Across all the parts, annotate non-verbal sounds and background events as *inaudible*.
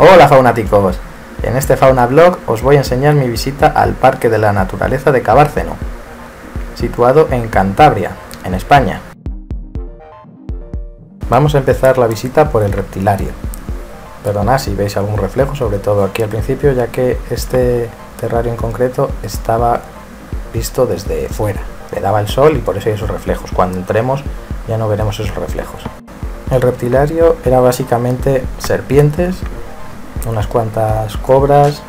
Hola faunáticos, en este Fauna Blog os voy a enseñar mi visita al Parque de la Naturaleza de Cabárceno, situado en Cantabria, en España. Vamos a empezar la visita por el reptilario. Perdonad si veis algún reflejo, sobre todo aquí al principio, ya que este terrario en concreto estaba visto desde fuera. Le daba el sol y por eso hay esos reflejos. Cuando entremos ya no veremos esos reflejos. El reptilario era básicamente serpientes unas cuantas cobras,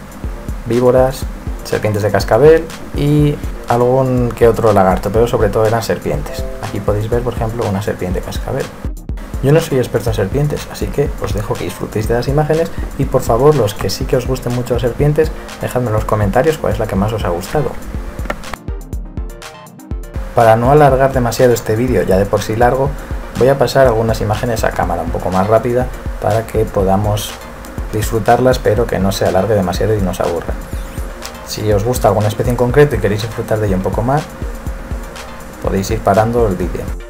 víboras, serpientes de cascabel y algún que otro lagarto, pero sobre todo eran serpientes. Aquí podéis ver, por ejemplo, una serpiente cascabel. Yo no soy experto en serpientes, así que os dejo que disfrutéis de las imágenes y por favor, los que sí que os gusten mucho las serpientes, dejadme en los comentarios cuál es la que más os ha gustado. Para no alargar demasiado este vídeo, ya de por sí largo, voy a pasar algunas imágenes a cámara un poco más rápida para que podamos disfrutarlas, pero que no se alargue demasiado y no se aburra. Si os gusta alguna especie en concreto y queréis disfrutar de ella un poco más, podéis ir parando el vídeo.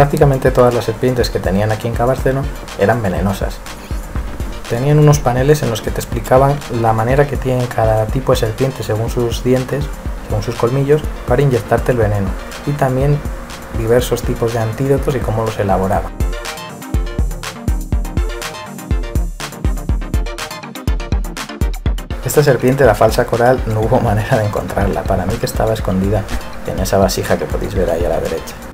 Prácticamente todas las serpientes que tenían aquí en Cabárceno eran venenosas. Tenían unos paneles en los que te explicaban la manera que tiene cada tipo de serpiente según sus dientes, según sus colmillos, para inyectarte el veneno. Y también diversos tipos de antídotos y cómo los elaboraban. Esta serpiente, la falsa coral, no hubo *laughs* manera de encontrarla. Para mí que estaba escondida en esa vasija que podéis ver ahí a la derecha.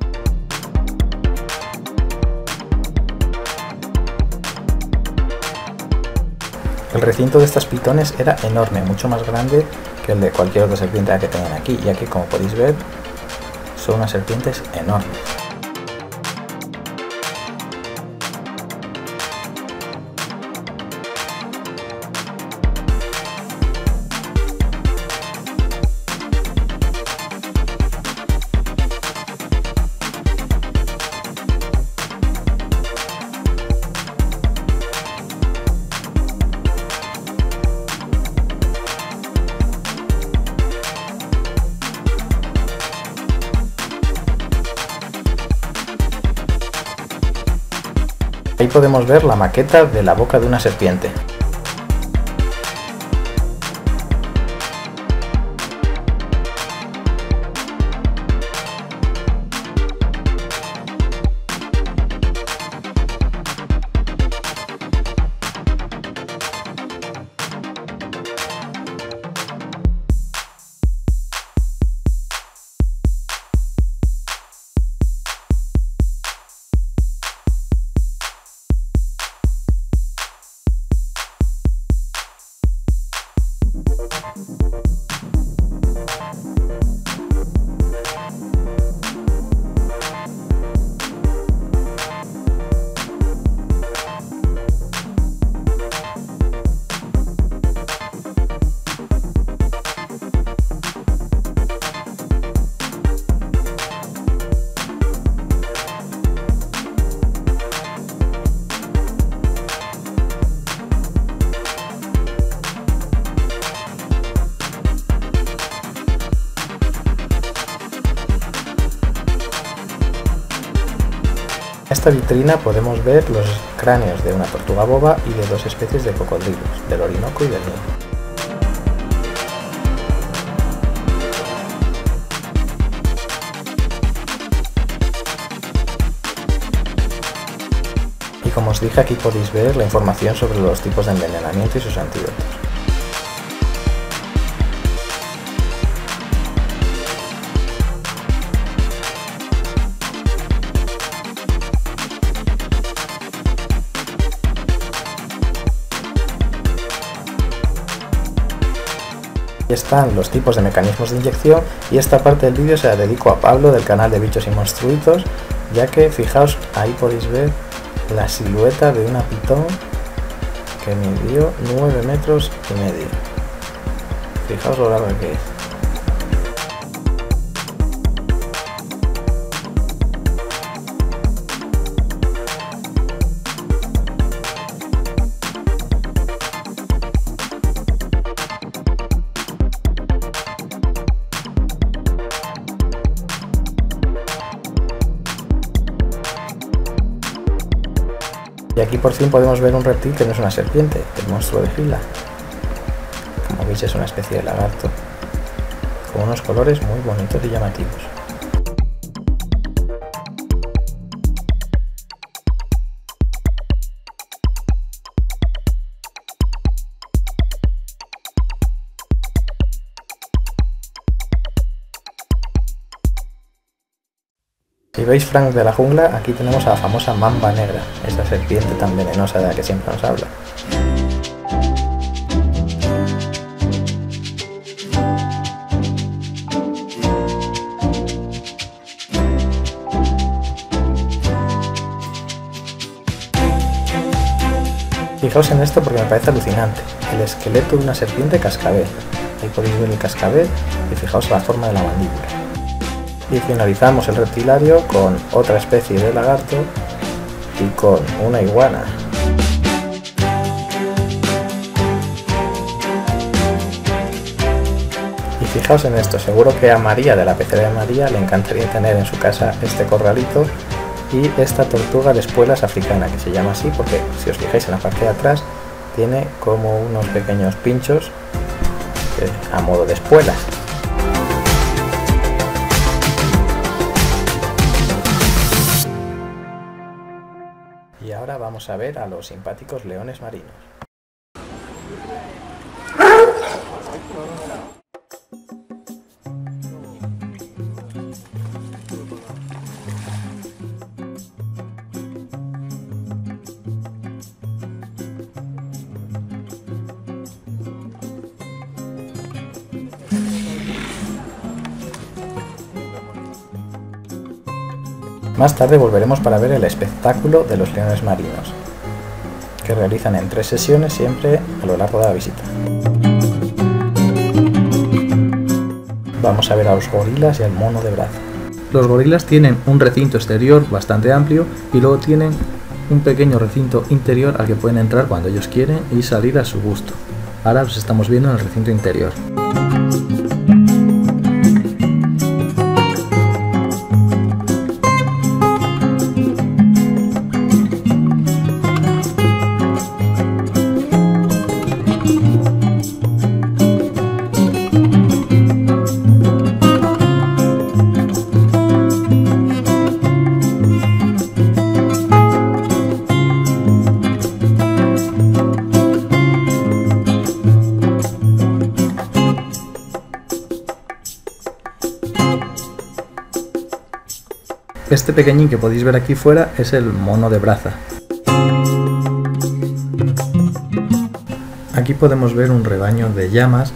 El recinto de estas pitones era enorme, mucho más grande que el de cualquier otra serpiente que tengan aquí, ya que como podéis ver son unas serpientes enormes. Podemos ver la maqueta de la boca de una serpiente. Esta vitrina podemos ver los cráneos de una tortuga boba y de dos especies de cocodrilos, del Orinoco y del Nilo. Y como os dije aquí podéis ver la información sobre los tipos de envenenamiento y sus antídotos. Están los tipos de mecanismos de inyección y esta parte del vídeo se la dedico a Pablo del canal de Bichos y Monstruitos, ya que fijaos, ahí podéis ver la silueta de una pitón que midió 9 metros y medio. Fijaos lo larga que es. Por fin podemos ver un reptil que no es una serpiente, el monstruo de fila. Como veis es una especie de lagarto, con unos colores muy bonitos y llamativos. Frank de la jungla, aquí tenemos a la famosa mamba negra, esa serpiente tan venenosa de la que siempre nos habla. Fijaos en esto porque me parece alucinante, el esqueleto de una serpiente cascabel. Ahí podéis ver el cascabel y fijaos la forma de la mandíbula y finalizamos el reptilario con otra especie de lagarto y con una iguana. Y fijaos en esto, seguro que a María de la pecera de María le encantaría tener en su casa este corralito y esta tortuga de espuelas africana que se llama así porque si os fijáis en la parte de atrás tiene como unos pequeños pinchos eh, a modo de espuelas ahora vamos a ver a los simpáticos leones marinos. Más tarde volveremos para ver el espectáculo de los leones marinos, que realizan en tres sesiones siempre a lo largo de la visita. Vamos a ver a los gorilas y al mono de brazo. Los gorilas tienen un recinto exterior bastante amplio y luego tienen un pequeño recinto interior al que pueden entrar cuando ellos quieren y salir a su gusto. Ahora los estamos viendo en el recinto interior. Este pequeñín que podéis ver aquí fuera es el mono de braza. Aquí podemos ver un rebaño de llamas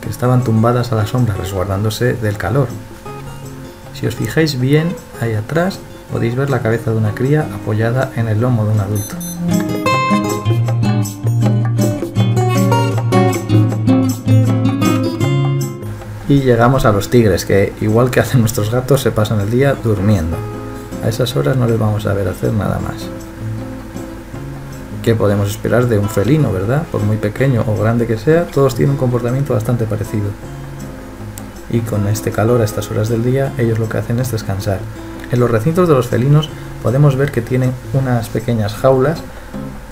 que estaban tumbadas a la sombra resguardándose del calor. Si os fijáis bien ahí atrás podéis ver la cabeza de una cría apoyada en el lomo de un adulto. Y llegamos a los tigres, que igual que hacen nuestros gatos, se pasan el día durmiendo. A esas horas no les vamos a ver hacer nada más. ¿Qué podemos esperar de un felino, verdad? Por muy pequeño o grande que sea, todos tienen un comportamiento bastante parecido. Y con este calor a estas horas del día, ellos lo que hacen es descansar. En los recintos de los felinos podemos ver que tienen unas pequeñas jaulas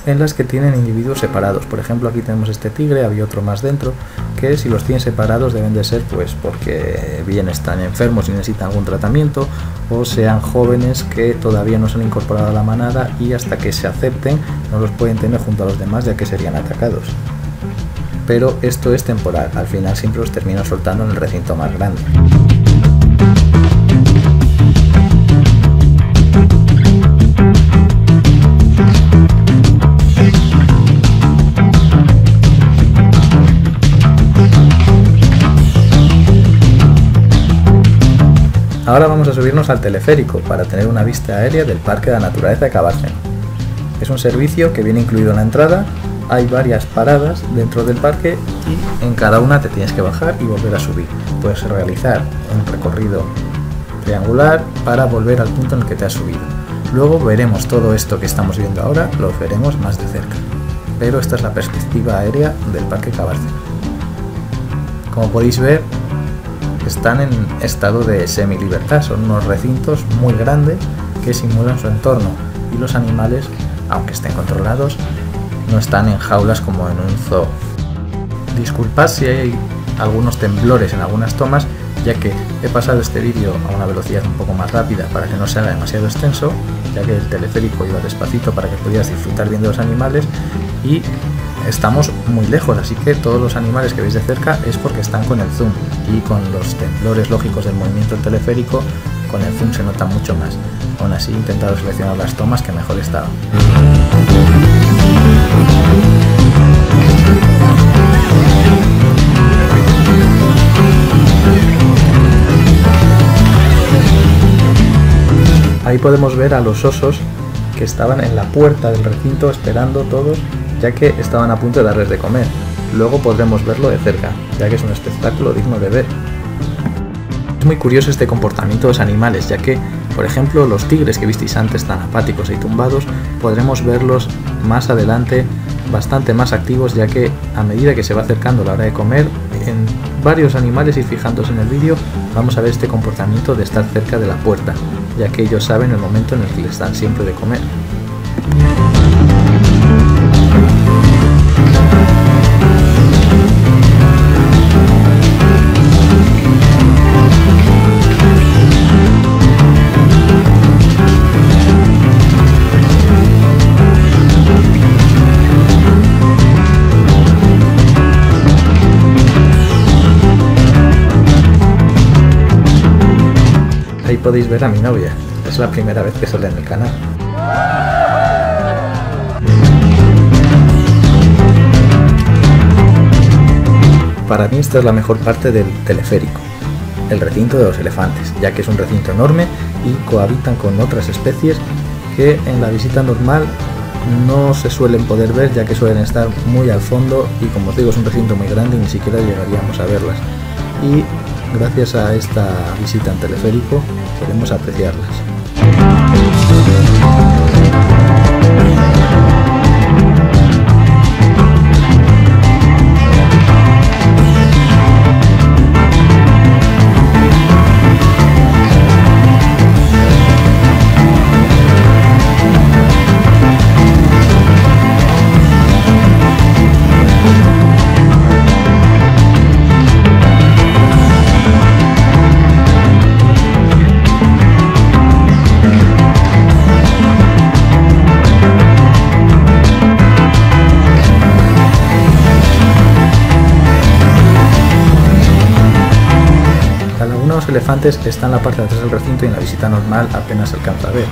en las que tienen individuos separados. Por ejemplo, aquí tenemos este tigre, había otro más dentro, que si los tienen separados deben de ser pues porque bien están enfermos y necesitan algún tratamiento o sean jóvenes que todavía no se han incorporado a la manada y hasta que se acepten no los pueden tener junto a los demás ya que serían atacados. Pero esto es temporal, al final siempre los terminan soltando en el recinto más grande. Ahora vamos a subirnos al teleférico para tener una vista aérea del Parque de la Naturaleza de Cabárceno. Es un servicio que viene incluido en la entrada, hay varias paradas dentro del parque y en cada una te tienes que bajar y volver a subir. Puedes realizar un recorrido triangular para volver al punto en el que te has subido. Luego veremos todo esto que estamos viendo ahora, lo veremos más de cerca. Pero esta es la perspectiva aérea del Parque Cabárceno. Como podéis ver, están en estado de semi-libertad, son unos recintos muy grandes que simulan su entorno y los animales, aunque estén controlados, no están en jaulas como en un zoo. Disculpad si hay algunos temblores en algunas tomas, ya que he pasado este vídeo a una velocidad un poco más rápida para que no sea demasiado extenso, ya que el teleférico iba despacito para que pudieras disfrutar bien de los animales y estamos muy lejos, así que todos los animales que veis de cerca es porque están con el zoom y con los temblores lógicos del movimiento teleférico, con el zoom se nota mucho más. Aún así he intentado seleccionar las tomas que mejor estaban. Ahí podemos ver a los osos que estaban en la puerta del recinto esperando todos ya que estaban a punto de darles de comer. Luego podremos verlo de cerca, ya que es un espectáculo digno de ver. Es muy curioso este comportamiento de los animales, ya que, por ejemplo, los tigres que visteis antes tan apáticos y tumbados, podremos verlos más adelante bastante más activos, ya que a medida que se va acercando la hora de comer, en varios animales y fijándose en el vídeo, vamos a ver este comportamiento de estar cerca de la puerta, ya que ellos saben el momento en el que les dan siempre de comer. Podéis ver a mi novia. Es la primera vez que sale en el canal. Para mí esta es la mejor parte del teleférico, el recinto de los elefantes, ya que es un recinto enorme y cohabitan con otras especies que en la visita normal no se suelen poder ver ya que suelen estar muy al fondo y como os digo es un recinto muy grande y ni siquiera llegaríamos a verlas. Y gracias a esta visita en teleférico podemos apreciarlas. Elefantes está en la parte de atrás del recinto y en la visita normal apenas alcanza a ver,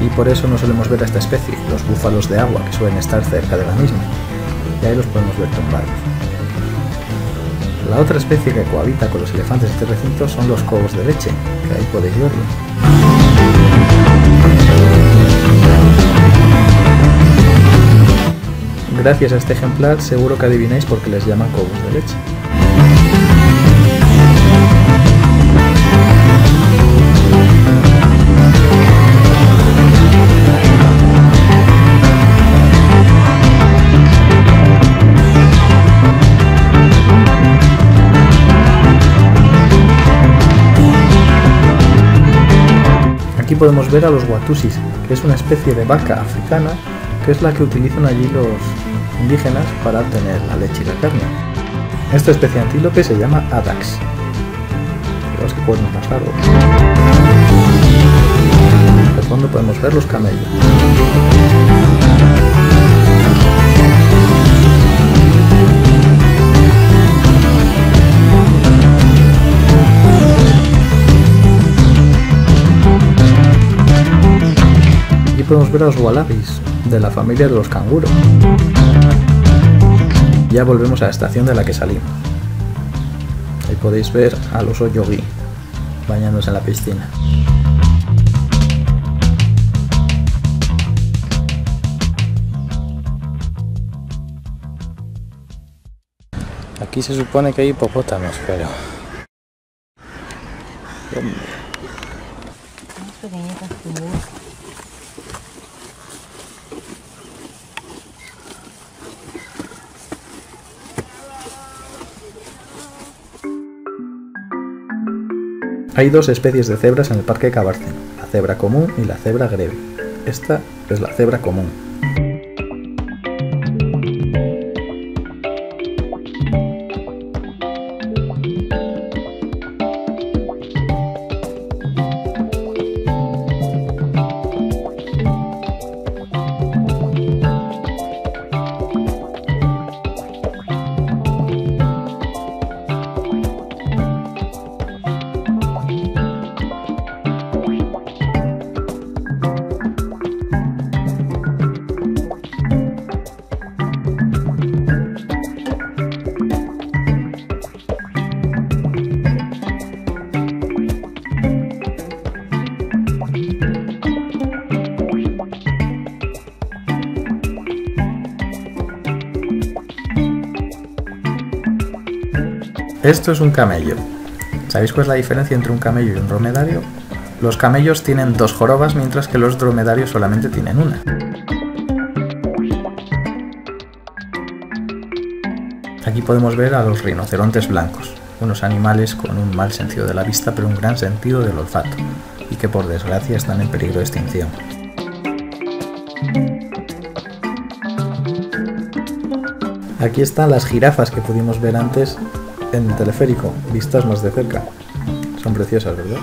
y por eso no solemos ver a esta especie, los búfalos de agua, que suelen estar cerca de la misma, y ahí los podemos ver tumbados. La otra especie que cohabita con los elefantes de este recinto son los cobos de leche, que ahí podéis verlo. Gracias a este ejemplar seguro que adivináis por qué les llaman cobos de leche. Podemos ver a los watusis, que es una especie de vaca africana, que es la que utilizan allí los indígenas para obtener la leche y la carne. Esta especie de antílope se llama Adax. Fijaos que cuernos más largos. Al fondo podemos ver los camellos. Podemos ver a los wallabies, de la familia de los canguros. Ya volvemos a la estación de la que salimos. Ahí podéis ver al oso yogi, bañándose en la piscina. Aquí se supone que hay hipopótamos, pero... Hay dos especies de cebras en el Parque Cabarcen, la cebra común y la cebra greve. Esta es la cebra común. Esto es un camello. ¿Sabéis cuál es la diferencia entre un camello y un dromedario? Los camellos tienen dos jorobas mientras que los dromedarios solamente tienen una. Aquí podemos ver a los rinocerontes blancos, unos animales con un mal sentido de la vista pero un gran sentido del olfato, y que por desgracia están en peligro de extinción. Aquí están las jirafas que pudimos ver antes en teleférico, vistas más de cerca. Son preciosas, ¿verdad?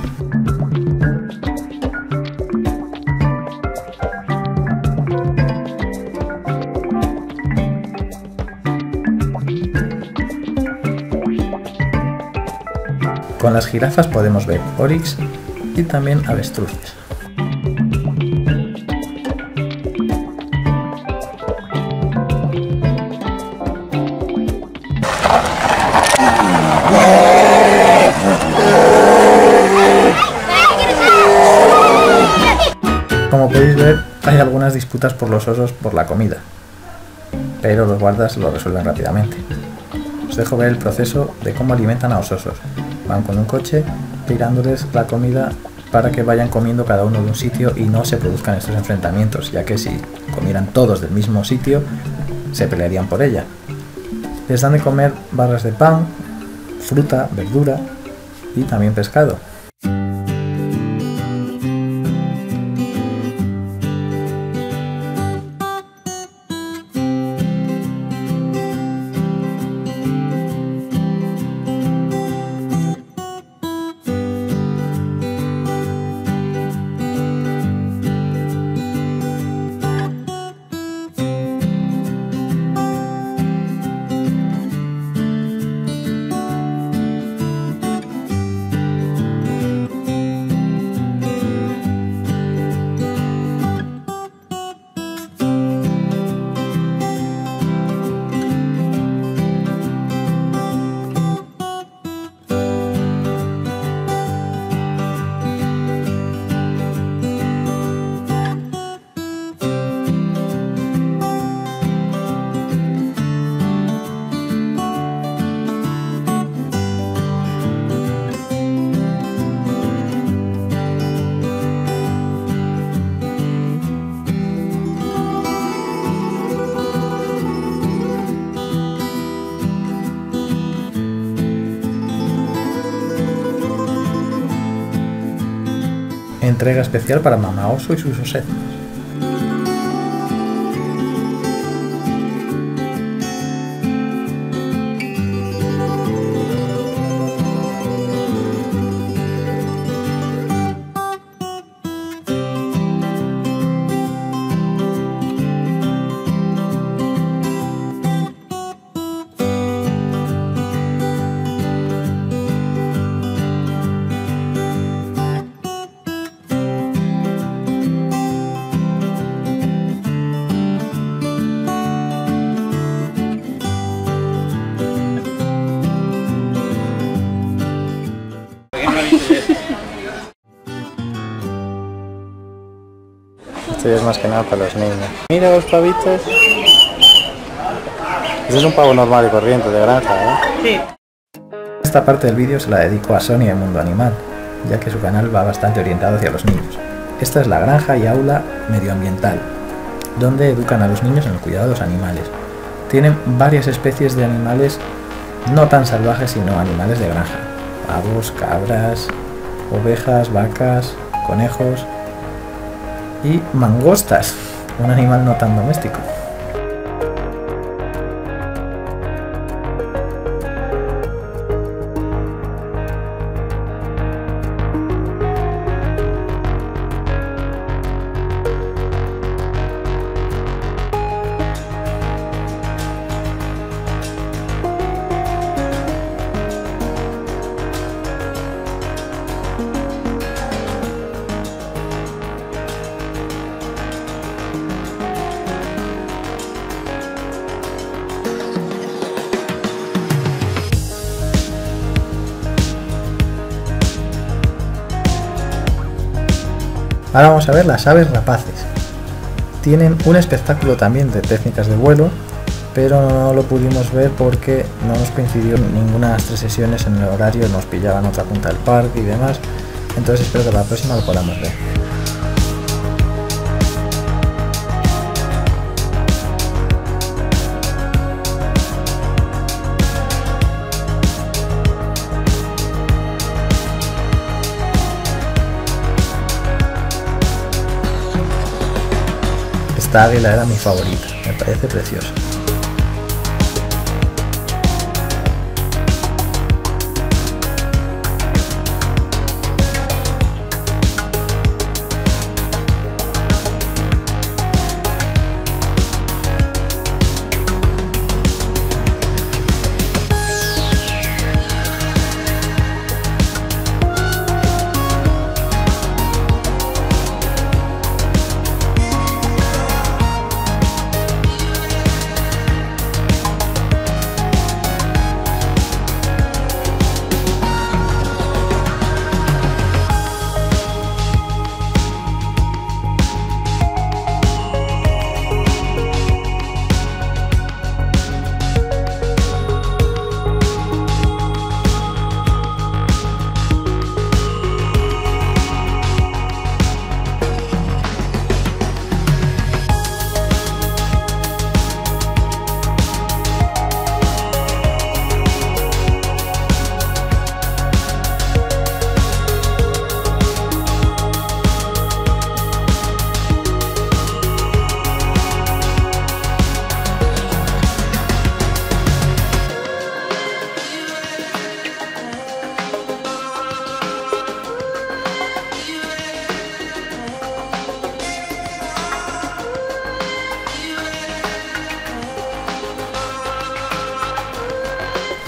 Con las jirafas podemos ver oryx y también avestruces. Disputas por los osos por la comida, pero los guardas lo resuelven rápidamente. Os dejo ver el proceso de cómo alimentan a los osos. Van con un coche tirándoles la comida para que vayan comiendo cada uno de un sitio y no se produzcan estos enfrentamientos, ya que si comieran todos del mismo sitio, se pelearían por ella. Les dan de comer barras de pan, fruta, verdura y también pescado. Entrega especial para Mamá Oso y sus osetos. Más que nada para los niños. Mira los pavitos. Ese es un pavo normal y corriente de granja, ¿eh? Sí. Esta parte del vídeo se la dedico a Sonia de Mundo Animal, ya que su canal va bastante orientado hacia los niños. Esta es la granja y aula medioambiental, donde educan a los niños en el cuidado de los animales. Tienen varias especies de animales no tan salvajes, sino animales de granja. Pavos, cabras, ovejas, vacas, conejos y mangostas, un animal no tan doméstico. A ver las aves rapaces. Tienen un espectáculo también de técnicas de vuelo, pero no lo pudimos ver porque no nos coincidió ninguna de las tres sesiones en el horario, nos pillaban otra punta del parque y demás. Entonces espero que la próxima lo podamos ver. Era mi favorita, me parece preciosa.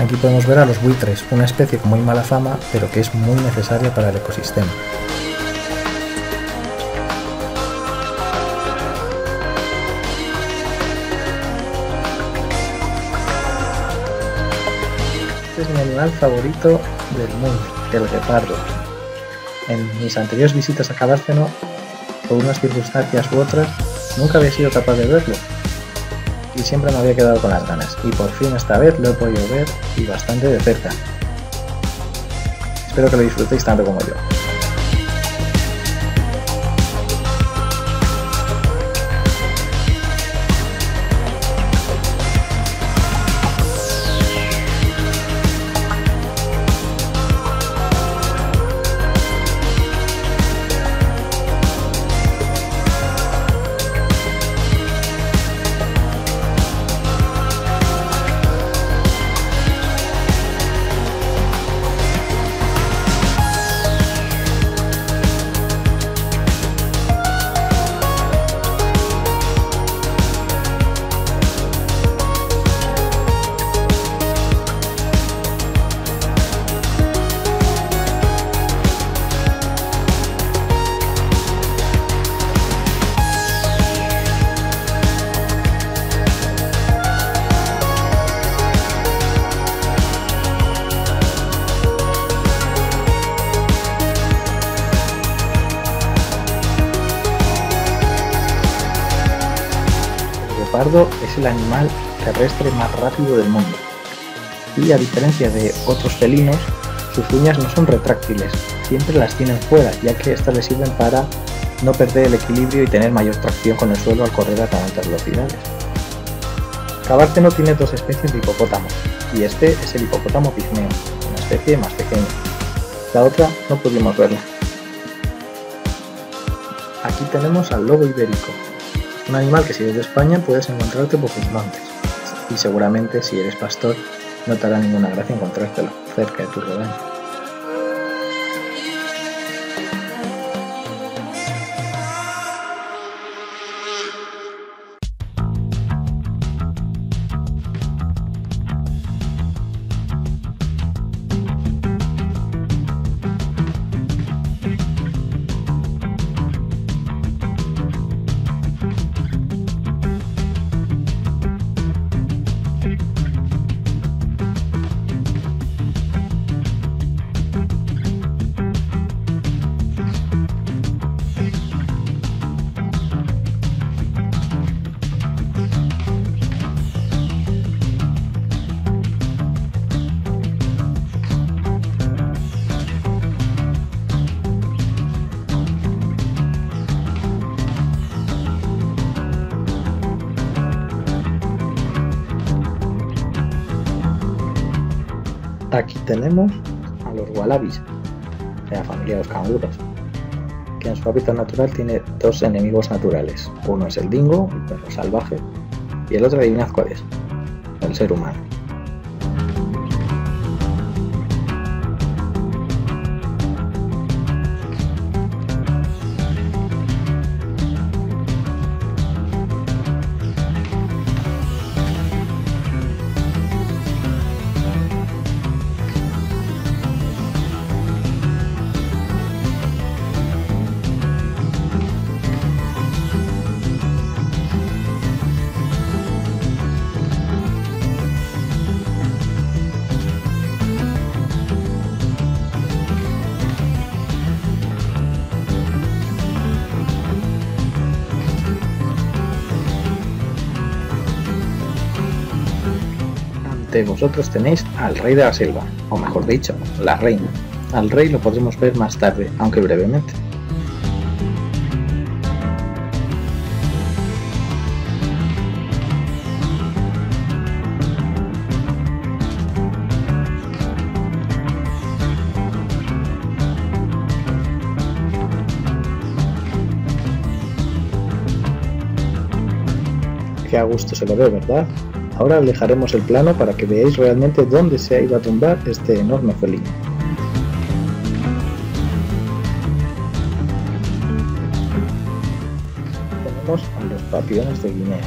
Aquí podemos ver a los buitres, una especie con muy mala fama, pero que es muy necesaria para el ecosistema. Este es mi animal favorito del mundo, el guepardo. En mis anteriores visitas a Cabárceno, por unas circunstancias u otras, nunca había sido capaz de verlo, y siempre me había quedado con las ganas. Y por fin esta vez lo he podido ver y bastante de cerca. Espero que lo disfrutéis tanto como yo. El animal terrestre más rápido del mundo. Y a diferencia de otros felinos, sus uñas no son retráctiles, siempre las tienen fuera, ya que estas le sirven para no perder el equilibrio y tener mayor tracción con el suelo al correr a tan altas velocidades. Cabárceno tiene dos especies de hipopótamos, y este es el hipopótamo pigmeo, una especie más pequeña. La otra no pudimos verla. Aquí tenemos al lobo ibérico, un animal que si eres de España puedes encontrarte por sus montes, y seguramente si eres pastor no te hará ninguna gracia encontrártelo cerca de tu rebaño. Tenemos a los wallabies, de la familia de los canguros, que en su hábitat natural tiene dos enemigos naturales. Uno es el dingo, el perro salvaje, y el otro, adivinad cuál el ser humano. Vosotros tenéis al rey de la selva, o mejor dicho, la reina. Al rey lo podremos ver más tarde, aunque brevemente. Qué a gusto se lo ve, ¿verdad? Ahora alejaremos el plano para que veáis realmente dónde se ha ido a tumbar este enorme felino. Tenemos a los papiones de Guinea,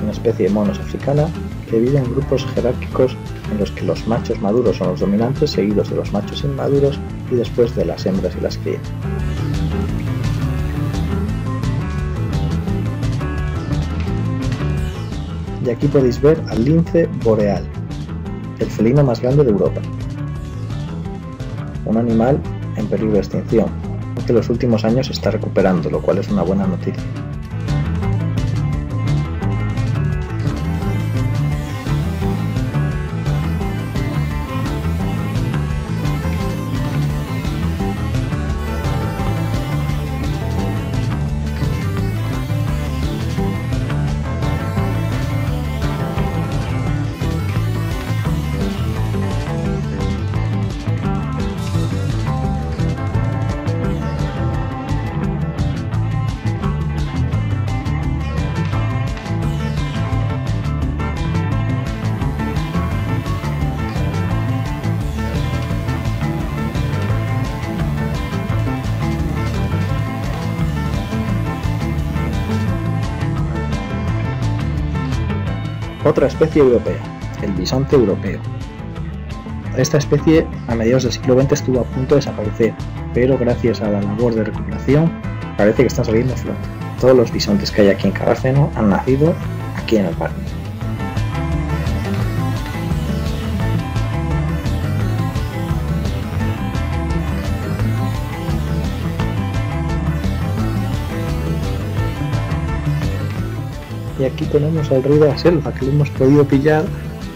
una especie de monos africana que vive en grupos jerárquicos en los que los machos maduros son los dominantes, seguidos de los machos inmaduros y después de las hembras y las crías. Y aquí podéis ver al lince boreal, el felino más grande de Europa. Un animal en peligro de extinción, que en los últimos años se está recuperando, lo cual es una buena noticia. Otra especie europea, el bisonte europeo. Esta especie a mediados del siglo XX estuvo a punto de desaparecer, pero gracias a la labor de recuperación parece que están saliendo a flote. Todos los bisontes que hay aquí en Cabárceno han nacido aquí en el parque. Y aquí tenemos al rey de selva que lo hemos podido pillar,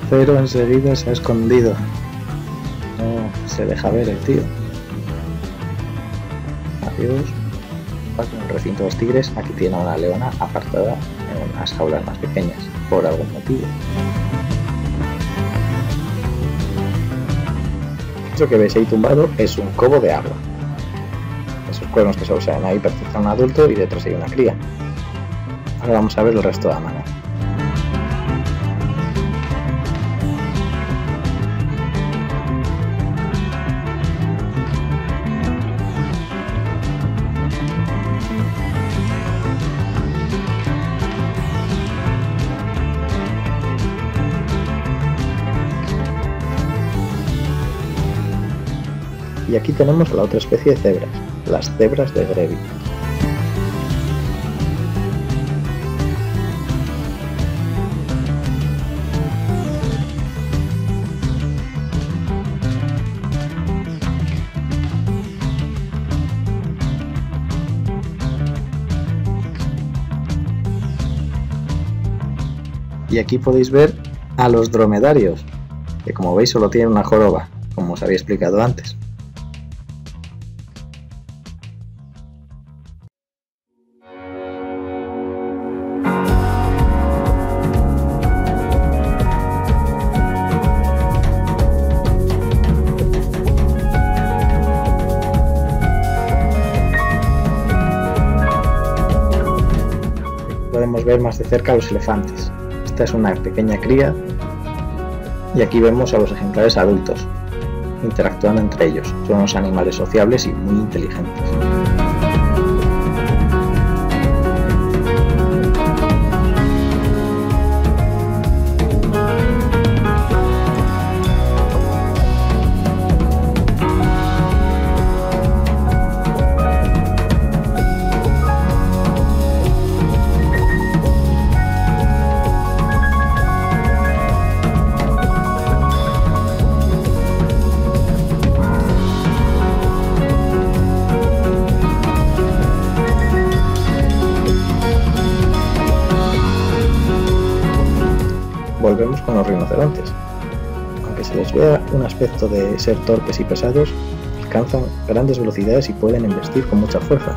pero enseguida se ha escondido. No se deja ver el tío. Adiós. En un recinto de los tigres, aquí tiene una leona apartada en unas jaulas más pequeñas, por algún motivo. Eso que veis ahí tumbado es un cobo de agua. Esos cuernos que se usan ahí pertenecen a un adulto y detrás hay una cría. Ahora vamos a ver el resto de la mano. Y aquí tenemos la otra especie de cebras, las cebras de Grevy. Y aquí podéis ver a los dromedarios, que como veis solo tienen una joroba, como os había explicado antes. podemos ver más de cerca a los elefantes. Esta es una pequeña cría y aquí vemos a los ejemplares adultos interactuando entre ellos. Son unos animales sociables y muy inteligentes. Con los rinocerontes. Aunque se les vea un aspecto de ser torpes y pesados, alcanzan grandes velocidades y pueden embestir con mucha fuerza.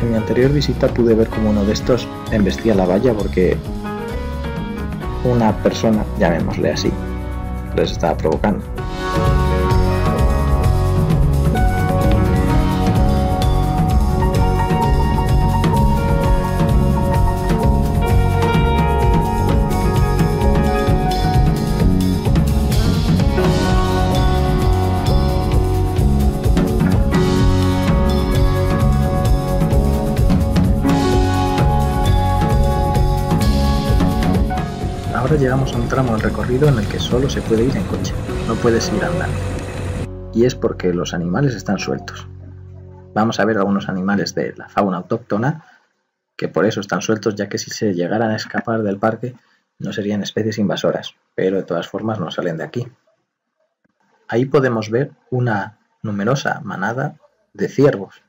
En mi anterior visita pude ver como uno de estos embestía la valla porque una persona, llamémosle así, les estaba provocando. Llegamos a un tramo del recorrido en el que solo se puede ir en coche, no puedes ir andando. Y es porque los animales están sueltos. Vamos a ver algunos animales de la fauna autóctona que por eso están sueltos, ya que si se llegaran a escapar del parque no serían especies invasoras, pero de todas formas no salen de aquí. Ahí podemos ver una numerosa manada de ciervos.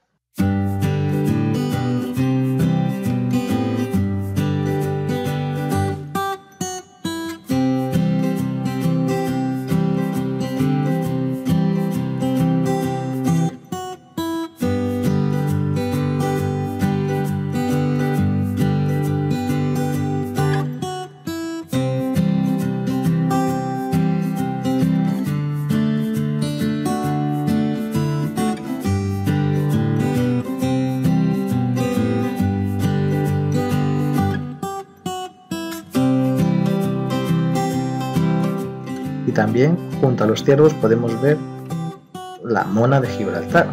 También junto a los ciervos podemos ver la mona de Gibraltar.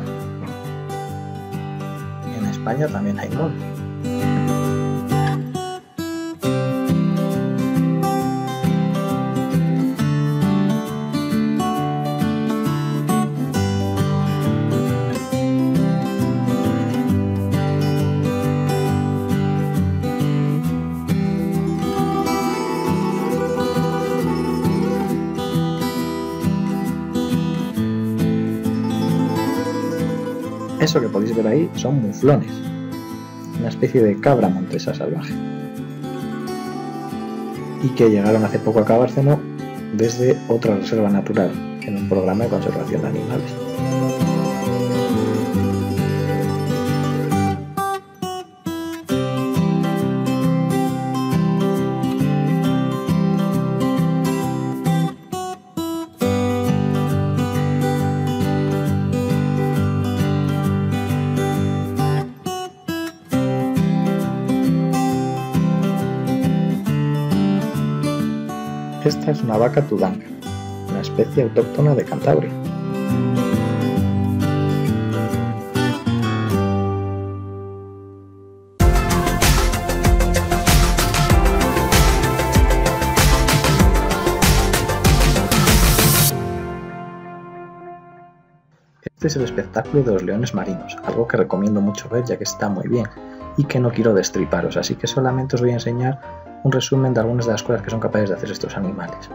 En España también hay mona. Eso que podéis ver ahí son muflones. una especie de cabra montesa salvaje, y que llegaron hace poco a Cabárceno desde otra reserva natural, en un programa de conservación de animales. Es una vaca tudanga, una especie autóctona de Cantabria. Este es el espectáculo de los leones marinos, algo que recomiendo mucho ver ya que está muy bien y que no quiero destriparos, así que solamente os voy a enseñar un resumen de algunas de las cosas que son capaces de hacer estos animales.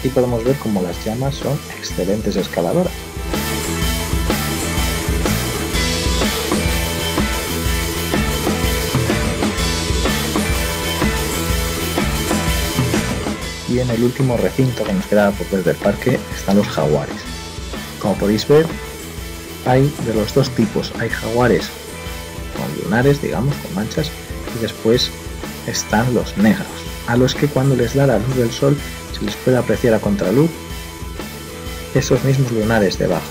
Aquí podemos ver cómo las llamas son excelentes escaladoras. Y en el último recinto que nos queda por ver del parque están los jaguares. Como podéis ver, hay de los dos tipos. Hay jaguares con lunares, digamos, con manchas, y después están los negros, a los que cuando les da la luz del sol se les puede apreciar a contraluz esos mismos lunares debajo.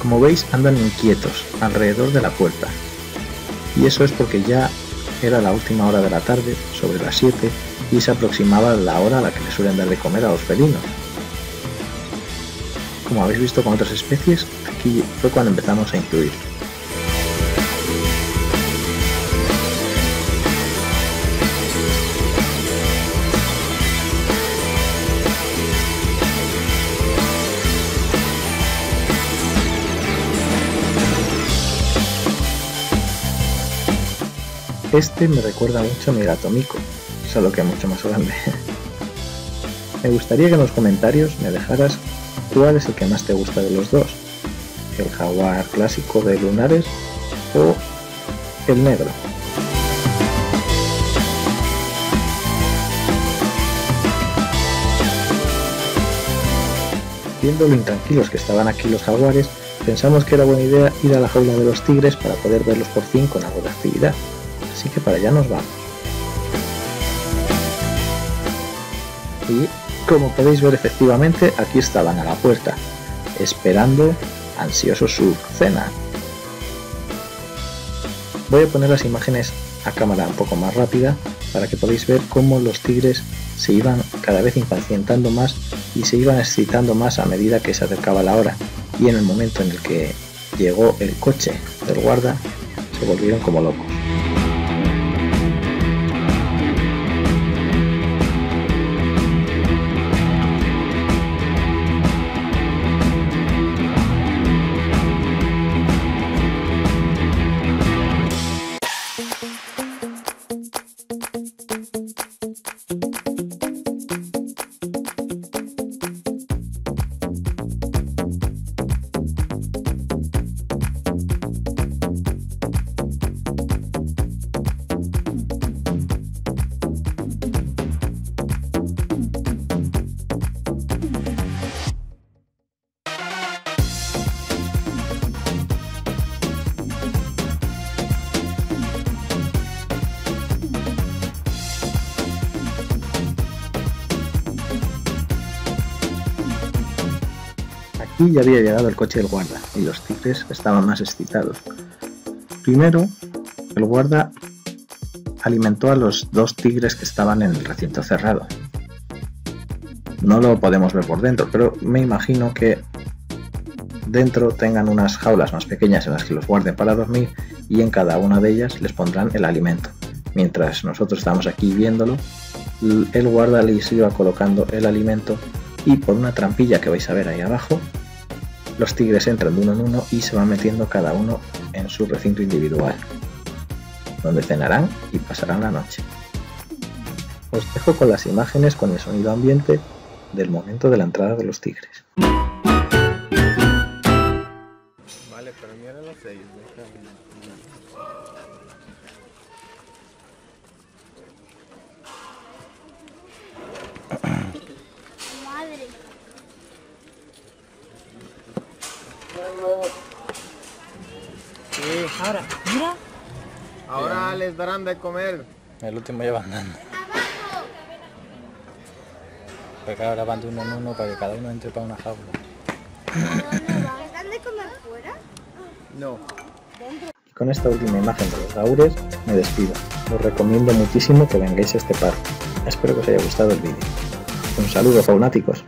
Como veis andan inquietos alrededor de la puerta y eso es porque ya era la última hora de la tarde, sobre las 7, y se aproximaba la hora a la que le suelen dar de comer a los felinos. Como habéis visto con otras especies, aquí fue cuando empezamos a incluir. Este me recuerda mucho a mi gato solo que mucho más grande. *laughs* me gustaría que en los comentarios me dejaras cuál es el que más te gusta de los dos, el jaguar clásico de lunares o el negro. Viendo lo intranquilos que estaban aquí los jaguares, pensamos que era buena idea ir a la jaula de los tigres para poder verlos por fin con algo de actividad así que para allá nos vamos. Y como podéis ver efectivamente, aquí estaban a la puerta, esperando ansiosos su cena. Voy a poner las imágenes a cámara un poco más rápida para que podáis ver cómo los tigres se iban cada vez impacientando más y se iban excitando más a medida que se acercaba la hora y en el momento en el que llegó el coche del guarda se volvieron como locos. Ya había llegado el coche del guarda y los tigres estaban más excitados. Primero, el guarda alimentó a los dos tigres que estaban en el recinto cerrado. No lo podemos ver por dentro, pero me imagino que dentro tengan unas jaulas más pequeñas en las que los guarden para dormir y en cada una de ellas les pondrán el alimento. Mientras nosotros estamos aquí viéndolo, el guarda les iba colocando el alimento y por una trampilla que vais a ver ahí abajo, los tigres entran de uno en uno y se van metiendo cada uno en su recinto individual, donde cenarán y pasarán la noche. Os dejo con las imágenes con el sonido ambiente del momento de la entrada de los tigres. Vale, pero mira los seis. Sí, Ahora, mira. ahora les darán de comer. El último ya va andando. Porque ahora van de uno en uno para que cada uno entre para una jaula. ¿Les dan de comer fuera? No. Y con esta última imagen de los gaures me despido. Os recomiendo muchísimo que vengáis a este parque. Espero que os haya gustado el vídeo. Un saludo faunáticos.